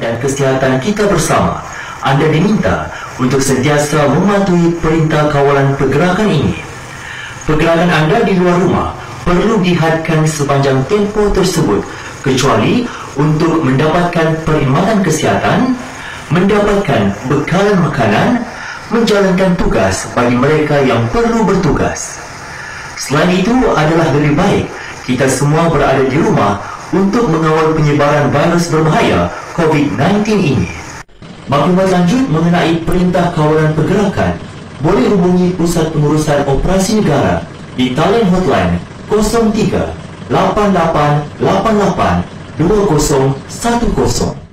kesihatan kita bersama, anda diminta untuk sentiasa mematuhi perintah kawalan pergerakan ini. Pergerakan anda di luar rumah perlu dihadkan sepanjang tempoh tersebut kecuali untuk mendapatkan perkhidmatan kesihatan, mendapatkan bekalan makanan, menjalankan tugas bagi mereka yang perlu bertugas. Selain itu adalah lebih baik kita semua berada di rumah untuk mengawal penyebaran virus berbahaya COVID-19 ini. Maklumat lanjut mengenai perintah kawalan pergerakan boleh hubungi Pusat Pengurusan Operasi Negara di talian hotline 03 8888 2010